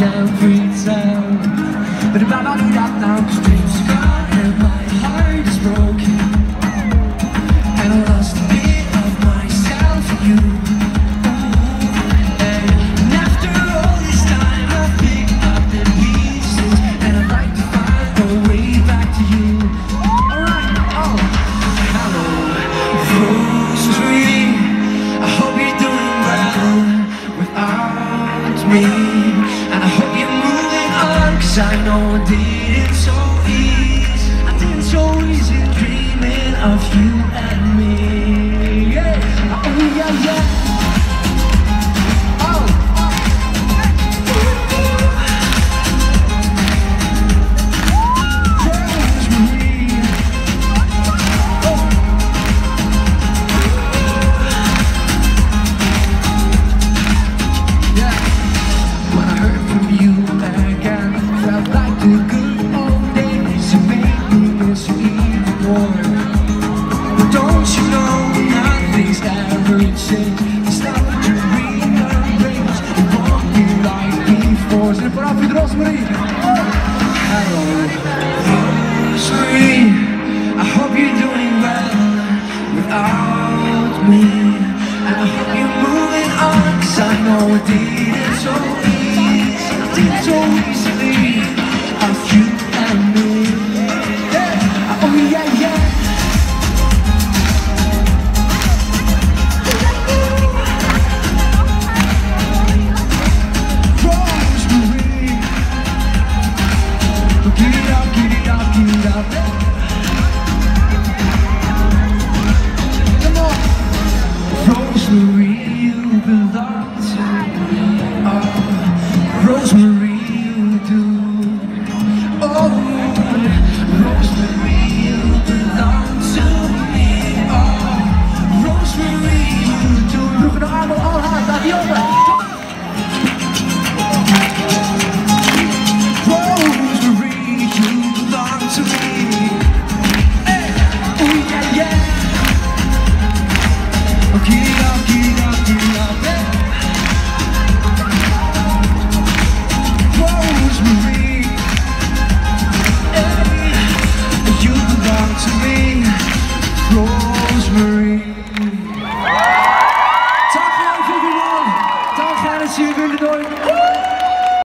Every. I hope you're moving on Cause I know I did it so easy. It's like before. I hope you're doing well Without me. And I hope you're moving on Cause I know it didn't so easy. So easy. Thank you.